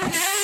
Bye.